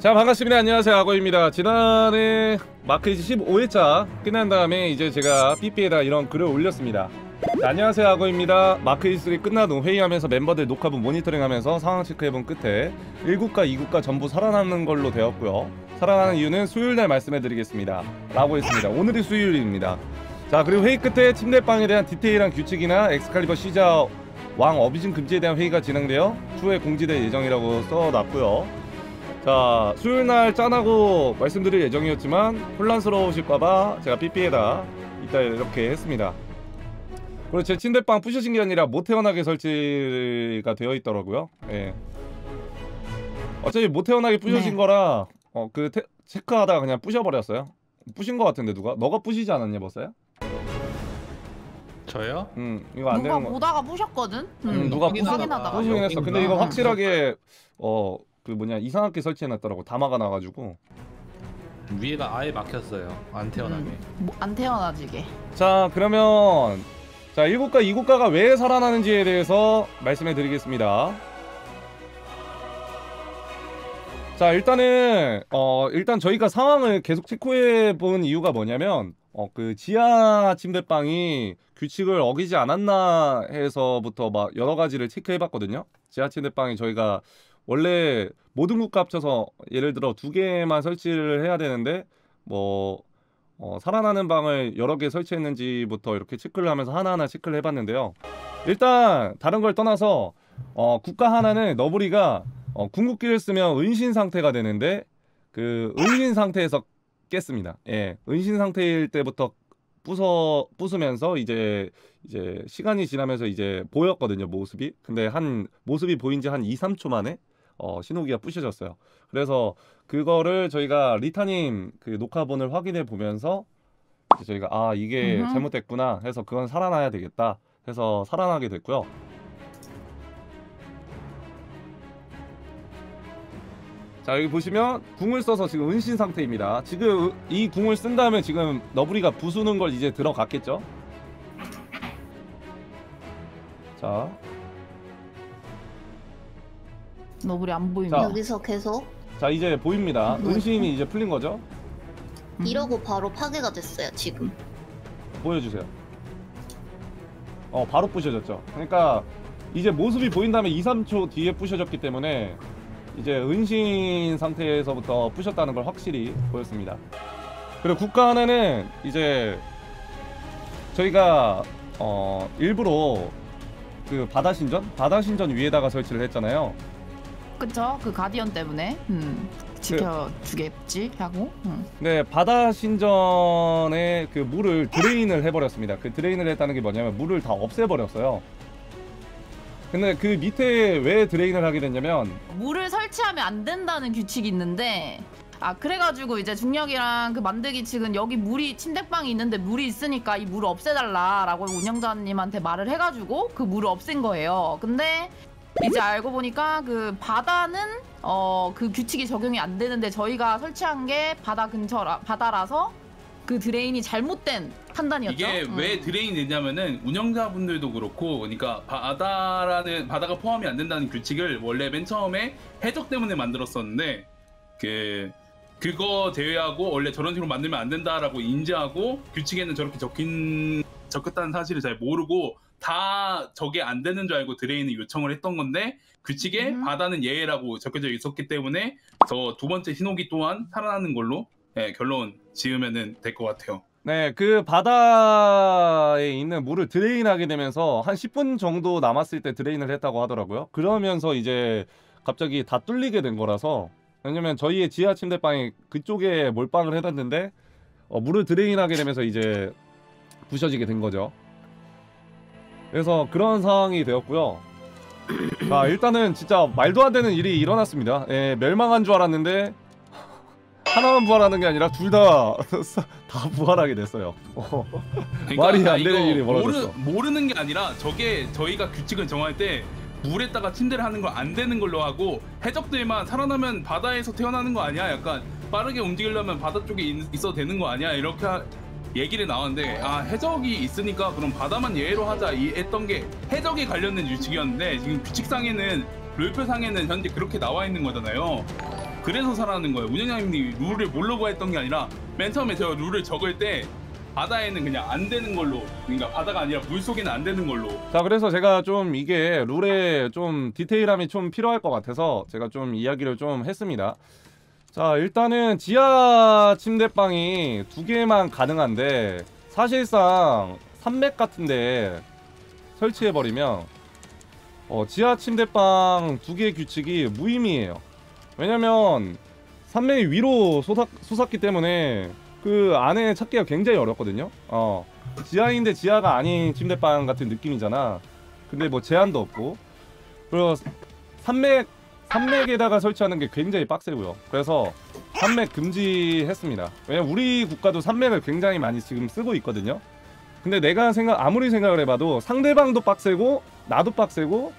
자 반갑습니다. 안녕하세요. 악어입니다. 지난해 마크에이지 15회차 끝난 다음에 이제 제가 삐삐에다 이런 글을 올렸습니다. 자, 안녕하세요. 악어입니다. 마크에이지3 끝난 후 회의하면서 멤버들 녹화본 모니터링하면서 상황 체크해본 끝에 1국과 2국과 전부 살아남는 걸로 되었고요. 살아나는 이유는 수요일날 말씀해드리겠습니다. 라고 했습니다. 오늘이 수요일입니다. 자 그리고 회의 끝에 침대방에 대한 디테일한 규칙이나 엑스칼리버 시자 왕 abusing 금지에 대한 회의가 진행되어 추후에 공지될 예정이라고 써놨고요 자 수요일 날 짠하고 말씀드릴 예정이었지만 혼란스러우실까봐 제가 삐삐에다 이따 이렇게 했습니다 그리고 제 침대방 부셔진 게 아니라 못 태어나게 설치가 되어 있더라고요 예. 어차피 못 태어나게 부셔진 네. 거라 어 그 체크하다가 그냥 부셔버렸어요 부신 거 같은데 누가? 너가 부시지 않았냐 벌써요? 저요? 음 이거 안 누가 되는 거 보다가 부셨거든. 음, 누가 부수- 확인하다가. 부수긴 했어 근데. 이거 음. 확실하게 어 그 뭐냐 이상하게 설치해놨더라고 다마가 나가지고 위에가 아예 막혔어요. 안 태어나게. 음, 뭐 안 태어나지게. 자 그러면 자 1국가 2국가가 왜 살아나는지에 대해서 말씀해 드리겠습니다 자 일단은 어 일단 저희가 상황을 계속 체크해 본 이유가 뭐냐면 어 그 지하 침대방이 규칙을 어기지 않았나 해서부터 막 여러 가지를 체크해 봤거든요 지하 침대방이 저희가 원래 모든 국가 합쳐서 예를 들어 두 개만 설치를 해야 되는데 뭐 어, 살아나는 방을 여러 개 설치했는지부터 이렇게 체크를 하면서 하나하나 체크를 해봤는데요. 일단 다른 걸 떠나서 어, 국가 하나는 너브리가 어, 궁극기를 쓰면 은신 상태가 되는데 그 은신 상태에서 깼습니다. 예, 은신 상태일 때부터 부서 부수면서 이제 이제 시간이 지나면서 이제 보였거든요 모습이. 근데 한 모습이 보인 지 한 2, 3초 만에 어, 신호기가 부셔졌어요. 그래서 그거를 저희가 리타님 그 녹화본을 확인해 보면서 이제 저희가 아 이게 음흠. 잘못됐구나 해서 그건 살아나야 되겠다 해서 살아나게 됐고요. 자 여기 보시면 궁을 써서 지금 은신 상태입니다. 지금 이 궁을 쓴 다음에 지금 너브리가 부수는 걸 이제 들어갔겠죠? 자, 너구리 안. 자. 여기서 계속 자 이제 보입니다. 뭐 은신이 이제 풀린 거죠? 음. 이러고 바로 파괴가 됐어요 지금 보여주세요. 어 바로 부셔졌죠. 그러니까 이제 모습이 보인 다음에 2, 3초 뒤에 부셔졌기 때문에 이제 은신 상태에서부터 부셨다는 걸 확실히 보였습니다. 그리고 국가 하나는 이제 저희가 어 일부러 그 바다 신전 바다 신전 위에다가 설치를 했잖아요. 그쵸? 그 가디언 때문에. 음. 지켜주겠지 하고. 음. 네, 바다 신전에 그 물을 drain을 해버렸습니다. 그 drain을 했다는 게 뭐냐면 물을 다 없애버렸어요. 근데 그 밑에 왜 drain을 하게 됐냐면 물을 설치하면 안 된다는 규칙이 있는데. 아 그래가지고 이제 중력이랑 그 만들기 측은 여기 물이 침대방이 있는데 물이 있으니까 이 물을 없애달라라고 운영자님한테 말을 해가지고 그 물을 없앤 거예요. 근데 이제 알고 보니까 그 바다는 어 그 규칙이 적용이 안 되는데 저희가 설치한 게 바다 근처라 바다라서 그 drain이 잘못된 판단이었죠. 이게 음. 왜 drain이 됐냐면은 운영자분들도 그렇고 그러니까 바다라는 바다가 포함이 안 된다는 규칙을 원래 맨 처음에 해적 때문에 만들었었는데 그 그거 제외하고 원래 저런 식으로 만들면 안 된다라고 인지하고 규칙에는 저렇게 적힌 적혔다는 사실을 잘 모르고 다 저게 안 되는 줄 알고 drain을 요청을 했던 건데 규칙에 음. 바다는 예외라고 적혀져 있었기 때문에 저 두 번째 신호기 또한 살아나는 걸로 예, 결론 지으면은 될것 같아요. 네, 그 바다에 있는 물을 drain하게 되면서 한 10분 정도 남았을 때 drain을 했다고 하더라고요. 그러면서 이제 갑자기 다 뚫리게 된 거라서 왜냐면 저희의 지하 침대방이 그쪽에 몰빵을 해놨는데 어, 물을 드레인하게 되면서 이제 부셔지게 된 거죠. 그래서 그런 상황이 되었고요. 자, 일단은 진짜 말도 안 되는 일이 일어났습니다. 예, 멸망한 줄 알았는데 하나만 부활하는 게 아니라 둘 다 다 부활하게 됐어요. 어. 말이 안 되는 이거 일이 벌어졌어. 모르, 모르는 게 아니라 저게 저희가 규칙을 정할 때 물에다가 침대를 하는 거안 되는 걸로 하고 해적들만 살아나면 바다에서 태어나는 거 아니야? 약간 빠르게 움직이려면 바다 쪽에 있, 있어도 되는 거 아니야? 이렇게 하- 얘기를 나왔는데 아 해적이 있으니까 그럼 바다만 예외로 하자 이 했던 게 해적에 관련된 규칙이었는데 지금 규칙상에는 롤표상에는 현재 그렇게 나와 있는 거잖아요. 그래서 살아나는 거예요. 운영자님이 룰을 모르고 했던 게 아니라 맨 처음에 제가 룰을 적을 때 바다에는 그냥 안 되는 걸로 그러니까 바다가 아니라 물 속에는 안 되는 걸로 자 그래서 제가 좀 이게 룰에 좀 디테일함이 좀 필요할 것 같아서 제가 좀 이야기를 좀 했습니다 자 일단은 지하 침대방이 두 개만 가능한데 사실상 산맥 같은데 설치해버리면 어, 지하 침대방 두 개의 규칙이 무의미해요 왜냐면 산맥이 위로 솟았, 솟았기 때문에 그 안에 찾기가 굉장히 어렵거든요 어 지하인데 지하가 아닌 침대방 같은 느낌이잖아. 근데 뭐 제한도 없고. 그리고 산맥 산맥에다가 설치하는 게 굉장히 빡세고요. 그래서 산맥 금지했습니다. 왜냐면 우리 국가도 산맥을 굉장히 많이 지금 쓰고 있거든요. 근데 내가 생각 아무리 생각을 해봐도 상대방도 빡세고 나도 빡세고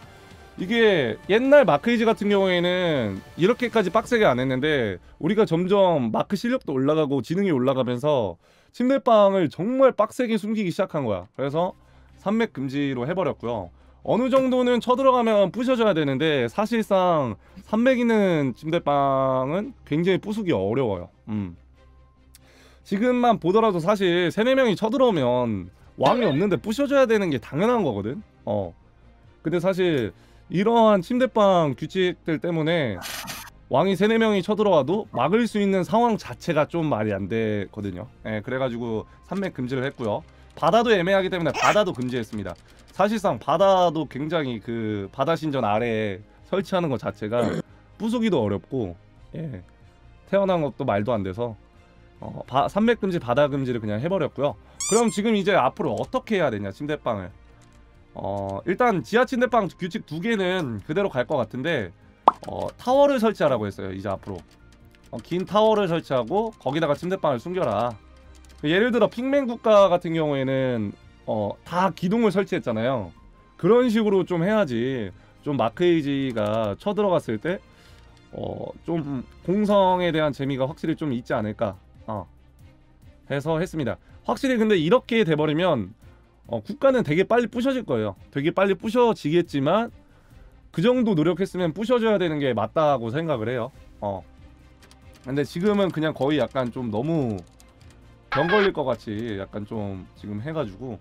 이게 옛날 마크이즈 같은 경우에는 이렇게까지 빡세게 안 했는데 우리가 점점 마크 실력도 올라가고 지능이 올라가면서 침대방을 정말 빡세게 숨기기 시작한 거야. 그래서 산맥 금지로 해버렸고요. 어느 정도는 쳐들어가면 부셔져야 되는데 사실상 산맥 있는 침대방은 굉장히 부수기 어려워요. 음. 지금만 보더라도 사실 세네 명이 쳐들어오면 왕이 없는데 부셔줘야 되는 게 당연한 거거든. 어. 근데 사실 이러한 침대방 규칙들 때문에 왕이 세네 명이 쳐들어와도 막을 수 있는 상황 자체가 좀 말이 안 되거든요. 예, 그래가지고 산맥 금지를 했고요. 바다도 애매하기 때문에 바다도 금지했습니다. 사실상 바다도 굉장히 그 바다 신전 아래에 설치하는 것 자체가 부수기도 어렵고 예, 태어난 것도 말도 안 돼서 어, 바, 산맥 금지, 바다 금지를 그냥 해버렸고요. 그럼 지금 이제 앞으로 어떻게 해야 되냐 침대방을? 어, 일단 지하 침대방 규칙 두 개는 그대로 갈 것 같은데 어, 타워를 설치하라고 했어요. 이제 앞으로 어, 긴 타워를 설치하고 거기다가 침대방을 숨겨라. 그 예를 들어 핑맨 국가 같은 경우에는 어, 다 기둥을 설치했잖아요. 그런 식으로 좀 해야지 좀 마크에이지가 쳐들어갔을 때 어, 좀 공성에 대한 재미가 확실히 좀 있지 않을까 어, 해서 했습니다. 확실히 근데 이렇게 돼버리면 어, 국가는 되게 빨리 부셔질 거예요. 되게 빨리 부셔지겠지만 그 정도 노력했으면 부셔줘야 되는 게 맞다고 생각을 해요. 어. 근데 지금은 그냥 거의 약간 좀 너무 병 걸릴 것 같이 약간 좀 지금 해가지고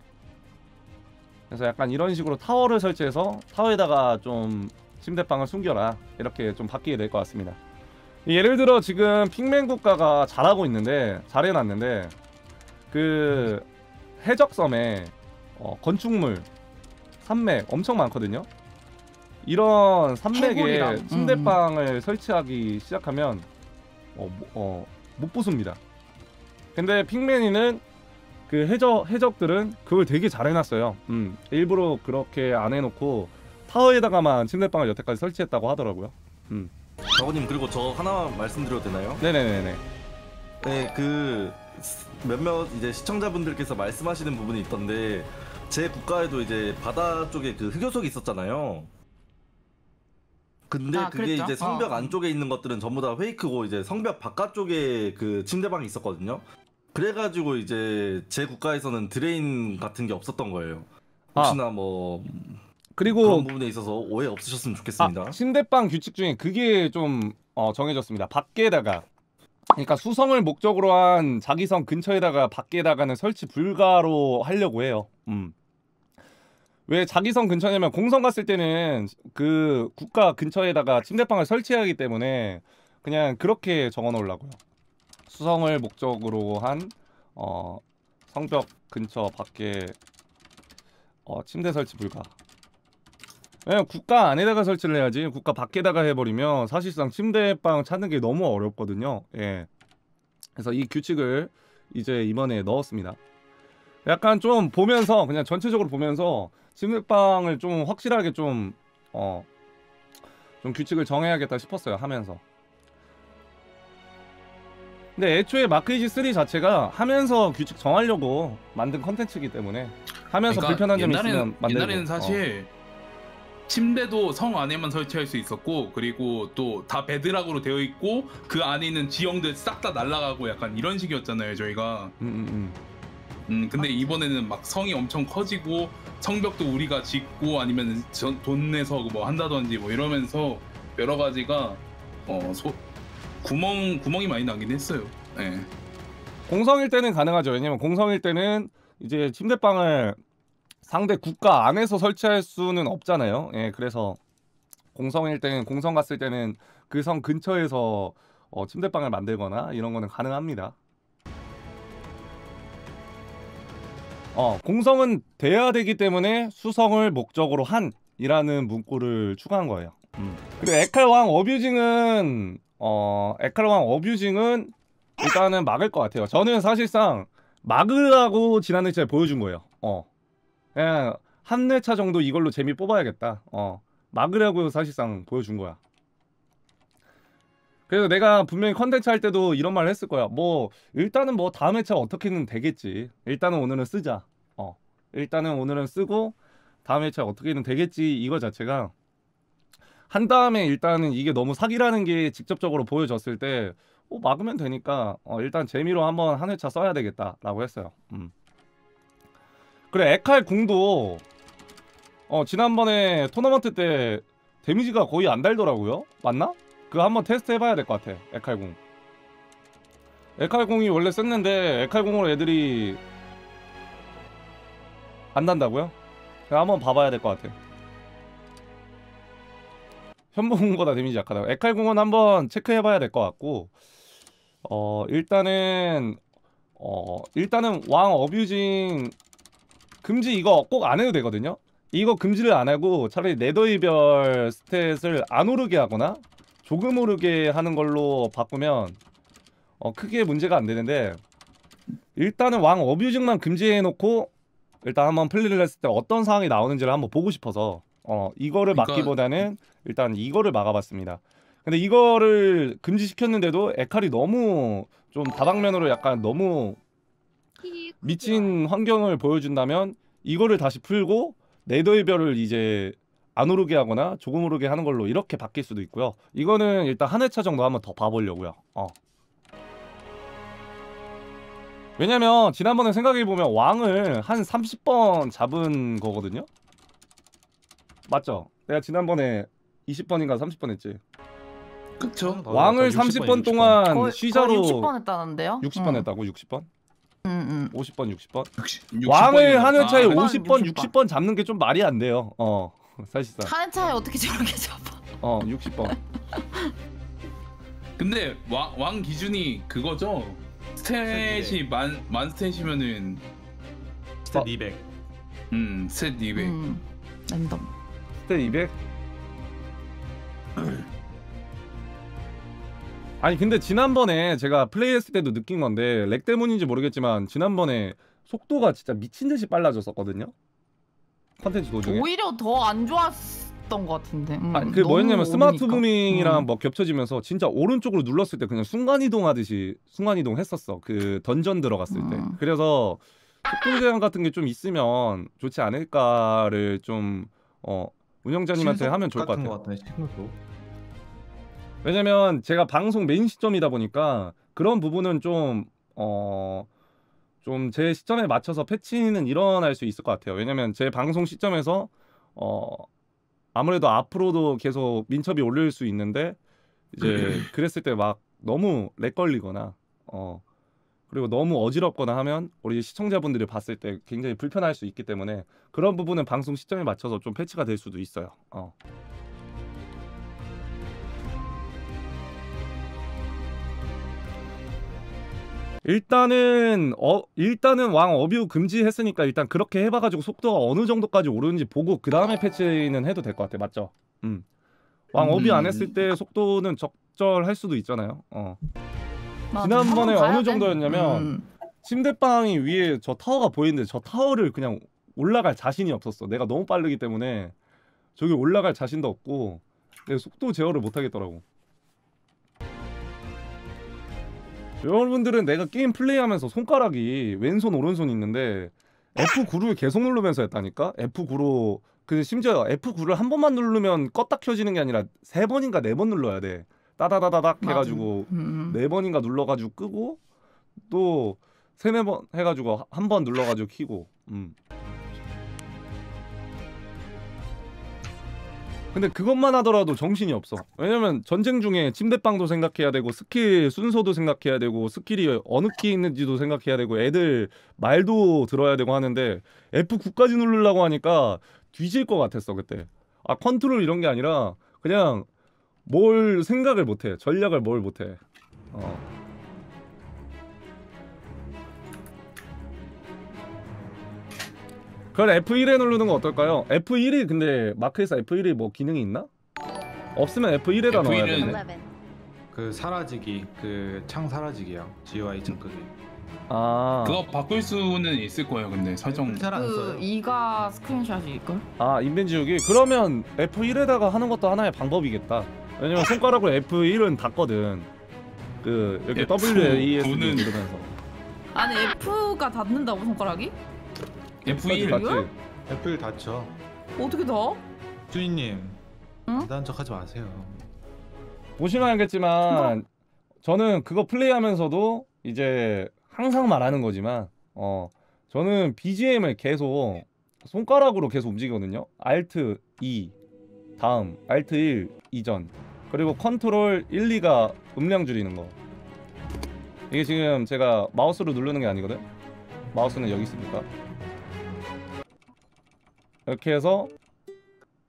그래서 약간 이런 식으로 타워를 설치해서 타워에다가 좀 침대방을 숨겨라 이렇게 좀 바뀌게 될 것 같습니다. 예를 들어 지금 핑맨 국가가 잘하고 있는데 잘해놨는데 그 해적섬에 어, 건축물 산맥 엄청 많거든요. 이런 산맥에 해골이랑, 침대방을 설치하기 시작하면 어, 뭐- 어, 못 부숩니다. 근데 핑맨이는 그 해적 해적들은 그걸 되게 잘 해놨어요. 음, 일부러 그렇게 안 해놓고 타워에다가만 침대방을 여태까지 설치했다고 하더라고요. 저거님 그리고 저 하나 말씀드려도 되나요? 네네네네. 네, 그 몇몇 이제 시청자분들께서 말씀하시는 부분이 있던데 제 국가에도 이제 바다 쪽에 그 흑요석이 있었잖아요. 근데 아, 그게 그랬죠? 이제 성벽 어. 안쪽에 있는 것들은 전부 다 페이크고 이제 성벽 바깥쪽에 그 침대방이 있었거든요. 그래가지고 이제 제 국가에서는 drain 같은 게 없었던 거예요. 혹시나 뭐 그리고 그런 부분에 있어서 오해 없으셨으면 좋겠습니다. 아, 침대방 규칙 중에 그게 좀 어, 정해졌습니다. 밖에다가 그러니까 수성을 목적으로 한 자기 성 근처에다가 밖에다가는 설치 불가로 하려고 해요. 음. 왜 자기 성 근처냐면 공성 갔을 때는 그 국가 근처에다가 침대방을 설치하기 때문에 그냥 그렇게 적어 놓으려고요. 수성을 목적으로 한 어, 성벽 근처 밖에 어, 침대 설치 불가. 왜냐면 국가 안에다가 설치를 해야지 국가 밖에다가 해버리면 사실상 침대방 찾는 게 너무 어렵거든요. 예. 그래서 이 규칙을 이제 이번에 넣었습니다. 약간 좀 보면서 그냥 전체적으로 보면서 침대방을 좀 확실하게 좀 어. 좀 규칙을 정해야겠다 싶었어요 하면서 근데 애초에 마크이지 3 자체가 하면서 규칙 정하려고 만든 컨텐츠이기 때문에 하면서 불편한 점이 있으면 만들고 옛날에는 어. 사실 침대도 성 안에만 설치할 수 있었고 그리고 또 다 베드락으로 되어 있고 그 안에 있는 지형들 싹 다 날아가고 약간 이런 식이었잖아요 저희가 음, 음, 음. 음 근데 이번에는 막 성이 엄청 커지고 성벽도 우리가 짓고 아니면 전- 돈 내서 뭐 한다든지 뭐 이러면서 여러 가지가 어 소, 구멍 구멍이 많이 나긴 했어요. 예. 공성일 때는 가능하죠. 왜냐면 공성일 때는 이제 침대방을 상대 국가 안에서 설치할 수는 없잖아요. 예, 그래서 공성일 때는 공성 갔을 때는 그 성 근처에서 어, 침대방을 만들거나 이런 거는 가능합니다. 어, 공성은 돼야 되기 때문에 수성을 목적으로 한 이라는 문구를 추가한 거예요. 음. 그리고 에칼왕 어뷰징은 어, 에칼왕 어뷰징은 일단은 막을 것 같아요. 저는 사실상 막으라고 지난 회차에 보여준 거예요. 어. 그냥 한 회차 정도 이걸로 재미 뽑아야겠다. 어. 막으라고 사실상 보여준 거야. 그래서 내가 분명히 컨텐츠 할 때도 이런 말을 했을 거야. 뭐 일단은 뭐 다음 회차 어떻게는 되겠지. 일단은 오늘은 쓰자. 어. 일단은 오늘은 쓰고 다음 회차 어떻게는 되겠지 이거 자체가 한 다음에 일단은 이게 너무 사기라는 게 직접적으로 보여졌을 때 어, 막으면 되니까 어, 일단 재미로 한번 한 회차 써야 되겠다라고 했어요. 음. 그래 엑칼 궁도 어 지난번에 토너먼트 때 데미지가 거의 안 달더라고요. 맞나? 그거 한번 테스트 해봐야 될 것 같아. 엑칼 궁. 엑칼 궁이 원래 썼는데 엑칼 궁으로 애들이 안 단다고요? 그냥 한번 봐봐야 될 것 같아. 현무궁보다 데미지 약하다고. 엑칼 궁은 한번 체크해봐야 될 것 같고 어 일단은 어 일단은 왕 어뷰징 금지 이거 꼭 안 해도 되거든요. 이거 금지를 안 하고 차라리 네더 이별 스탯을 안 오르게 하거나 조금 오르게 하는 걸로 바꾸면 어 크게 문제가 안 되는데 일단은 왕 어뷰징만 금지해 놓고 일단 한번 플레이를 했을 때 어떤 상황이 나오는지를 한번 보고 싶어서 어 이거를 그러니까- 막기보다는 일단 이거를 막아봤습니다. 근데 이거를 금지시켰는데도 에칼이 너무 좀 다방면으로 약간 너무 미친 환경을 보여준다면 이거를 다시 풀고 네더의 별을 이제 안 오르게 하거나 조금 오르게 하는 걸로 이렇게 바뀔 수도 있고요. 이거는 일단 한 회차 정도 한번 더 봐보려고요. 어. 왜냐면 지난번에 생각해보면 왕을 한 30번 잡은 거거든요. 맞죠? 내가 지난번에 20번인가 30번 했지. 그쵸? 맞아, 왕을 맞아. 60번, 30번 동안 거의 쉬자로 60번 했다는데요? 60번 응. 했다고 60번? 응, 응. 50번 60번? 60, 왕을 한 회차에 아, 50번 60번. 60번 잡는 게 좀 말이 안 돼요. 어. 사실상. 한 회차에 어떻게 저렇게 잡아? 어, 60번. 근데 왕, 왕 기준이 그거죠? stat이 만, 만 stat이면은 stat 200. 음 stat 200 음, 랜덤. stat 200? 아니 근데 지난번에 제가 플레이했을 때도 느낀 건데 lag 때문인지 모르겠지만 지난번에 속도가 진짜 미친 듯이 빨라졌었거든요. 컨텐츠 도중에. 오히려 더 안 좋았던 것 같은데. 음, 아니 그 뭐였냐면 stat 오르니까. 부밍이랑 음. 뭐 겹쳐지면서 진짜 오른쪽으로 눌렀을 때 그냥 순간 이동하듯이 순간 이동 했었어. 그 던전 들어갔을 때. 음. 그래서 속도 제한 같은 게 좀 있으면 좋지 않을까를 좀 어, 운영자님한테 하면 좋을 것 같아요. 것. 신속. 왜냐면 제가 방송 메인 시점이다 보니까 그런 부분은 좀 어. 좀 제 시점에 맞춰서 패치는 일어날 수 있을 것 같아요. 왜냐면 제 방송 시점에서 어 아무래도 앞으로도 계속 민첩이 올릴 수 있는데 이제 그랬을 때 막 너무 lag 걸리거나 어 그리고 너무 어지럽거나 하면 우리 시청자분들이 봤을 때 굉장히 불편할 수 있기 때문에 그런 부분은 방송 시점에 맞춰서 좀 패치가 될 수도 있어요. 어. 일단은 어 일단은 왕 어뷰 금지했으니까 일단 그렇게 해봐가지고 속도가 어느 정도까지 오르는지 보고 그 다음에 패치는 해도 될 것 같아 맞죠? 음. 왕 어뷰 안 했을 때 속도는 적절할 수도 있잖아요. 어. 맞아, 지난번에 어느 돼. 정도였냐면 음. 침대방이 위에 저 타워가 보이는데 저 타워를 그냥 올라갈 자신이 없었어. 내가 너무 빠르기 때문에 저기 올라갈 자신도 없고 내 속도 제어를 못 하겠더라고. 여러분들은 내가 게임 플레이하면서 손가락이 왼손 오른손 있는데 F9를 계속 누르면서 했다니까? F9로 그 심지어 F9를 한 번만 누르면 껐다 켜지는 게 아니라 세 번인가 네 번 눌러야 돼. 따다다다닥 맞아. 해가지고 음. 네 번인가 눌러가지고 끄고 또 세네 번 해가지고 한 번 눌러가지고 키고 음. 근데 그것만 하더라도 정신이 없어. 왜냐면 전쟁 중에 침대방도 생각해야 되고 스킬 순서도 생각해야 되고 스킬이 어느 키 있는지도 생각해야 되고 애들 말도 들어야 되고 하는데 F9까지 누르려고 하니까 뒤질 것 같았어 그때. 아 컨트롤 이런 게 아니라 그냥 뭘 생각을 못해. 전략을 뭘 못해. 어. 그럼 F1에 누르는 거 어떨까요? F1이 근데 마크에서 F1이 뭐 기능이 있나? 없으면 F1에다 넣어야 F1 은 되네. 그 사라지기 그 창 사라지기요. GUI 창 끄기. 아, 그거 바꿀 수는 있을 거예요. 근데 설정 잘안 그 써요. 이가 스크린샷일 걸? 아 인벤 지우기. 그러면 F1에다가 하는 것도 하나의 방법이겠다. 왜냐면 손가락으로 F1은 닿거든. 그 이렇게 F9 W A S D 는 누르면서. 아니 F가 닿는다고 손가락이? F1 맞지? 이거요? 애플. 어떻게 닿아? 주인님. 응? 나단 척하지 마세요. 보시면 알겠지만 저는 그거 플레이하면서도 이제 항상 말하는 거지만 어 저는 BGM을 계속 손가락으로 계속 움직이거든요. Alt 2 다음 Alt 1 이전 그리고 컨트롤 1, 2가 음량 줄이는 거. 이게 지금 제가 마우스로 누르는 게 아니거든. 마우스는 여기 있으니까. 이렇게 해서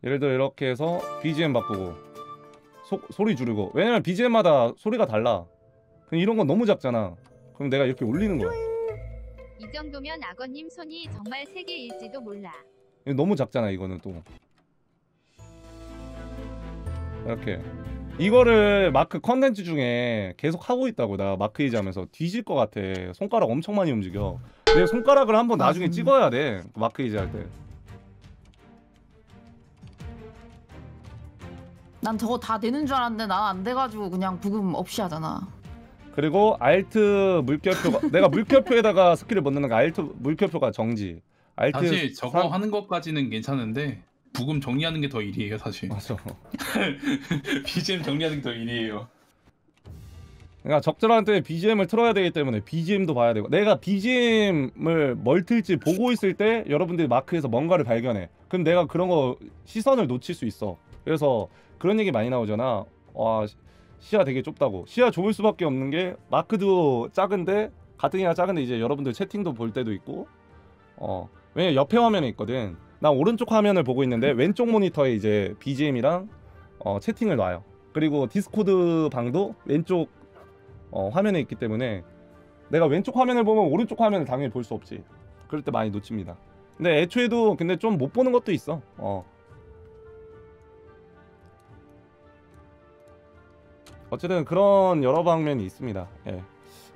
예를 들어 이렇게 해서 BGM 바꾸고 소, 소리 줄이고 왜냐면 BGM마다 소리가 달라 그럼 이런 건 너무 작잖아 그럼 내가 이렇게 올리는 거야 이 정도면 악어님 손이 정말 세 개일지도 몰라. 너무 작잖아 이거는 또 이렇게 이거를 마크 컨텐츠 중에 계속 하고 있다고 나 마크에이지 하면서 뒤질 것 같아 손가락 엄청 많이 움직여 내 손가락을 한번 나중에 맞음. 찍어야 돼 마크에이지 할때 난 저거 다 되는 줄 알았는데 난 안 돼가지고 그냥 부금 없이 하잖아. 그리고 Alt 물결표가 내가 물결표에다가 스킬을 못 넣는 거 알트 물결표가 정지 알트 사실 저거 삼- 하는 것까지는 괜찮은데 부금 정리하는 게 더 일이에요 사실. 맞아. BGM 정리하는 게 더 일이에요. 그러니까 적절한 때 BGM을 틀어야 되기 때문에 BGM도 봐야 되고 내가 BGM을 뭘 틀지 보고 있을 때 여러분들이 마크에서 뭔가를 발견해. 그럼 내가 그런 거 시선을 놓칠 수 있어. 그래서 그런 얘기 많이 나오잖아. 와 시- 시야 되게 좁다고. 시야 좁을 수밖에 없는 게 마크도 작은데 가뜩이나 작은데 이제 여러분들 채팅도 볼 때도 있고. 어 왜냐 옆에 화면에 있거든 나 오른쪽 화면을 보고 있는데 왼쪽 모니터에 이제 BGM이랑 어, 채팅을 놔요 그리고 Discord 방도 왼쪽 어, 화면에 있기 때문에 내가 왼쪽 화면을 보면 오른쪽 화면을 당연히 볼 수 없지. 그럴 때 많이 놓칩니다. 근데 애초에도 근데 좀 못 보는 것도 있어. 어. 어쨌든 그런 여러 방면이 있습니다. 예.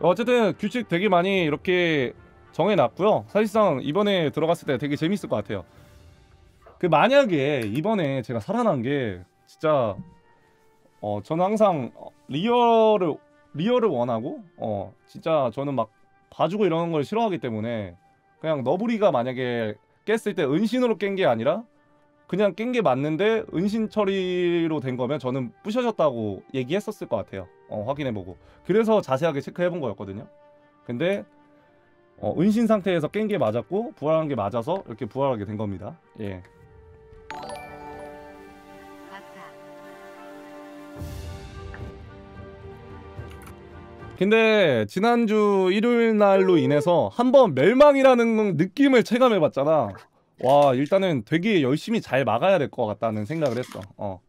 어쨌든 규칙 되게 많이 이렇게 정해놨고요. 사실상 이번에 들어갔을 때 되게 재밌을 것 같아요. 그 만약에 이번에 제가 살아난 게 진짜 어 저는 항상 어, 리얼을 리얼을 원하고 어 진짜 저는 막 봐주고 이러는 걸 싫어하기 때문에 그냥 너부리가 만약에 깼을 때 은신으로 깬 게 아니라 그냥 깬 게 맞는데 은신 처리로 된 거면 저는 부셔졌다고 얘기했었을 것 같아요. 어 확인해보고 그래서 자세하게 체크해본 거였거든요. 근데 어, 은신 상태에서 깬 게 맞았고 부활한 게 맞아서 이렇게 부활하게 된 겁니다. 예. 근데 지난주 일요일 날로 인해서 한번 멜망이라는 느낌을 체감해봤잖아. 와 일단은 되게 열심히 잘 막아야 될 것 같다는 생각을 했어. 어.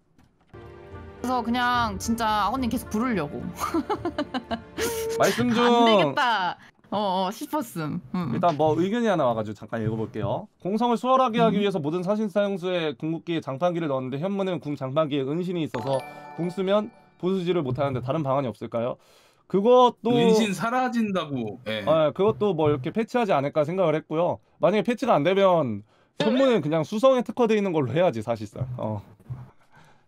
그래서 그냥 진짜 아버님 계속 부르려고. 말씀 중안 되겠다. 어, 어 싶었음. 음. 일단 뭐 의견이 하나 와가지고 잠깐 읽어볼게요. 공성을 수월하게 음. 하기 위해서 모든 사신 사용수에 궁극기에 장판기를 넣었는데 현무는 궁 장판기에 은신이 있어서 궁 쓰면 보수지를 못하는데 다른 방안이 없을까요? 그것도 은신 사라진다고 예. 아, 그것도 뭐 이렇게 패치하지 않을까 생각을 했고요. 만약에 패치가 안 되면 현무는 그냥 수성에 특화되어 있는 걸로 해야지 사실상. 어.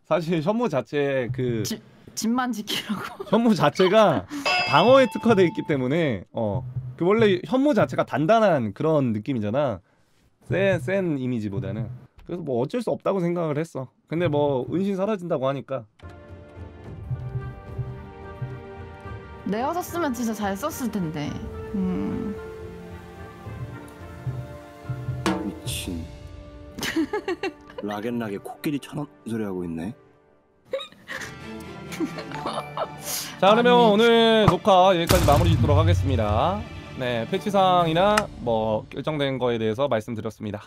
사실 현무 자체 그 지- 집만 지키라고. 현무 자체가 방어에 특화되어 있기 때문에 어. 그 원래 현무 자체가 단단한 그런 느낌이잖아. 센, 센 이미지보다는. 그래서 뭐 어쩔 수 없다고 생각을 했어. 근데 뭐 은신 사라진다고 하니까 내가 썼으면 진짜 잘 썼을 텐데. 음. 미친 락앤락에 코끼리 천원 소리 하고 있네. 자 그러면 아니. 오늘 녹화 여기까지 마무리 짓도록 하겠습니다. 네 패치사항이나 뭐 결정된 거에 대해서 말씀드렸습니다.